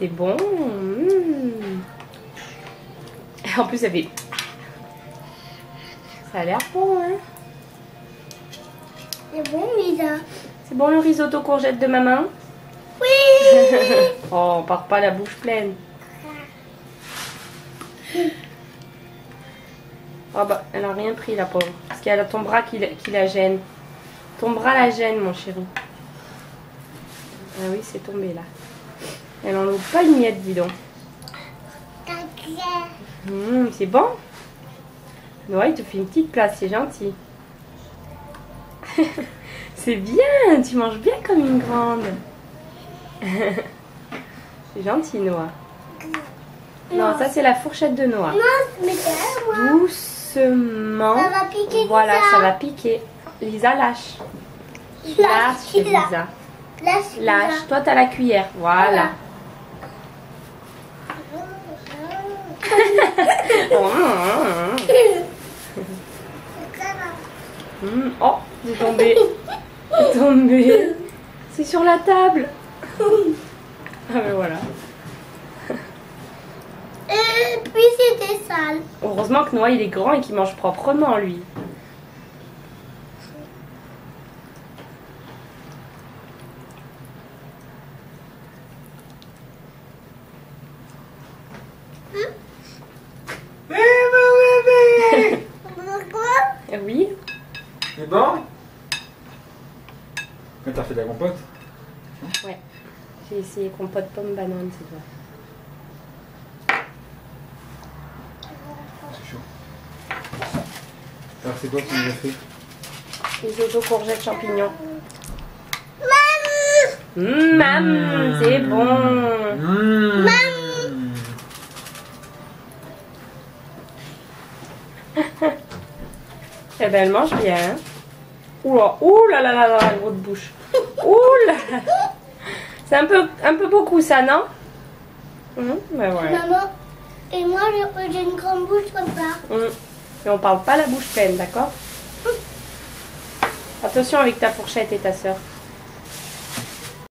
C'est bon. Mmh. En plus, ça fait. Ça a l'air bon, hein C'est bon, Lisa. C'est bon le risotto courgette de maman Oui. Oh, on part pas la bouche pleine. Oh bah, elle a rien pris la pauvre. Parce qu'elle a ton bras qui la gêne. Ton bras la gêne, mon chéri. Ah oui, c'est tombé là. Elle en loupe pas une miette, dis donc. Mmh, c'est bon Noah, il te fait une petite place, c'est gentil. c'est bien, tu manges bien comme une grande. c'est gentil, Noah. Non, ça c'est la fourchette de Noah. Non, mais c'est à moi. Doucement. Ça va piquer, Voilà, Lisa. ça va piquer. Lisa, lâche. Lâche, Lâche, Lisa. Lisa. Lâche, Lâche. Toi, t'as la cuillère. Voilà. Oh, c'est tombé. C'est tombé. C'est sur la table. Ah ben voilà. Et puis c'était sale. Heureusement que Noah il est grand et qu'il mange proprement lui. Eh Oui. C'est bon Quand t'as fait de la compote Ouais. J'ai essayé compote pomme banane, c'est toi. C'est chaud. Alors c'est quoi que tu nous as fait? Les autos courgettes champignons. Maman Hum, mam, c'est bon. Mmh. Eh ben elle mange bien. hein. Oula, oula là là là, la grosse bouche. Oula. C'est un peu, un peu beaucoup ça, non? Hum, Ben voilà. Maman, et moi j'ai j'ai une grande bouche comme ça. Hum. Et on parle pas la bouche pleine, d'accord? Attention avec ta fourchette et ta soeur.